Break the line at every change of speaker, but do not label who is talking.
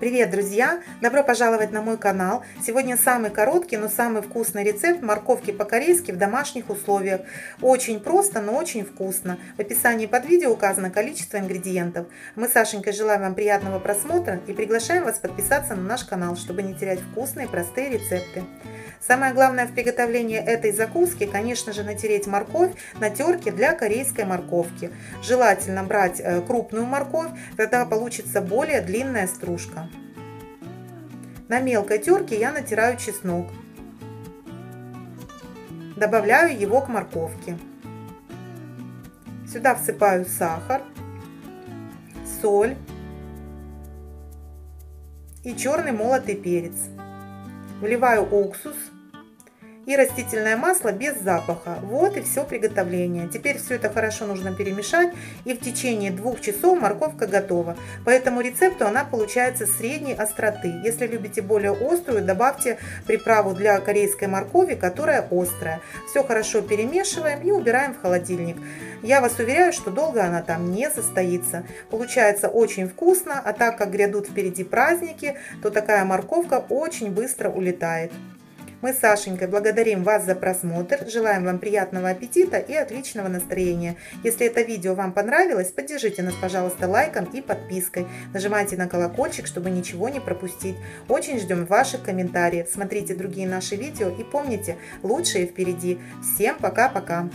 Привет, друзья! Добро пожаловать на мой канал. Сегодня самый короткий, но самый вкусный рецепт морковки по-корейски в домашних условиях. Очень просто, но очень вкусно. В описании под видео указано количество ингредиентов. Мы с Сашенькой желаем вам приятного просмотра и приглашаем вас подписаться на наш канал, чтобы не терять вкусные простые рецепты. Самое главное в приготовлении этой закуски, конечно же, натереть морковь на терке для корейской морковки. Желательно брать э, крупную морковь, тогда получится более длинная стружка. На мелкой терке я натираю чеснок. Добавляю его к морковке. Сюда всыпаю сахар, соль и черный молотый перец. Вливаю уксус и растительное масло без запаха. Вот и все приготовление. Теперь все это хорошо нужно перемешать и в течение двух часов морковка готова. По этому рецепту она получается средней остроты. Если любите более острую, добавьте приправу для корейской моркови, которая острая. Все хорошо перемешиваем и убираем в холодильник. Я вас уверяю, что долго она там не состоится. Получается очень вкусно, а так как грядут впереди праздники, то такая морковка очень быстро улетает. Мы с Сашенькой благодарим вас за просмотр, желаем вам приятного аппетита и отличного настроения. Если это видео вам понравилось, поддержите нас, пожалуйста, лайком и подпиской. Нажимайте на колокольчик, чтобы ничего не пропустить. Очень ждем ваших комментариев. Смотрите другие наши видео и помните, лучшее впереди. Всем пока-пока!